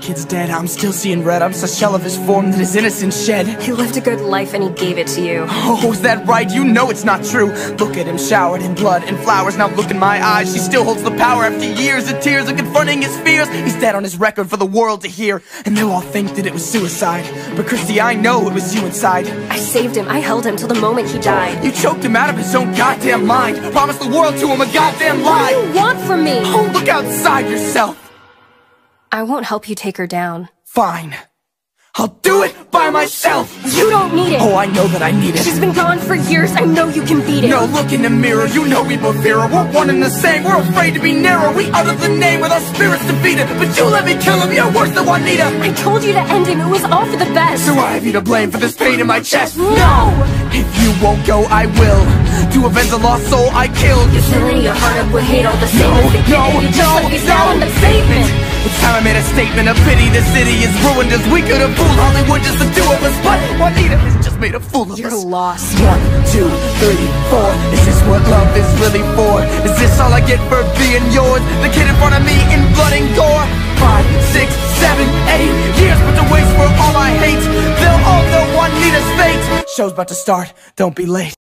Kid's dead, I'm still seeing red. I'm a shell of his form that his innocence shed. He lived a good life and he gave it to you. Oh, is that right? You know it's not true. Look at him showered in blood and flowers. Now look in my eyes. She still holds the power after years of tears and confronting his fears. He's dead on his record for the world to hear. And they'll all think that it was suicide. But Christy, I know it was you inside. I saved him, I held him till the moment he died. You choked him out of his own goddamn mind. Promised the world to him a goddamn lie. What do you want from me? Oh, look outside yourself I won't help you take her down Fine. I'll do it by myself! You don't need it! Oh, I know that I need it. She's been gone for years, I know you can beat it! No, look in the mirror, you know we both fear her. We're one and the same, we're afraid to be narrow. We utter the name with our spirits defeated. But you let me kill him, you're worse than Juanita! I told you to end him, it was all for the best! So I have you to blame for this pain in my chest? No! If you won't go, I will. To avenge a lost soul I killed. You're filling your heart up with hate all the same No, the no, kid, you just no, like it's no. Statement of pity. The city is ruined as we could have fooled Hollywood, just the two of us. But Juanita has just made a fool of You're us. lost. One, two, three, four. Is this what love is really for? Is this all I get for being yours? The kid in front of me in blood and gore. Five, six, seven, eight years put to waste for all I hate. They'll all know Juanita's fate. Show's about to start. Don't be late.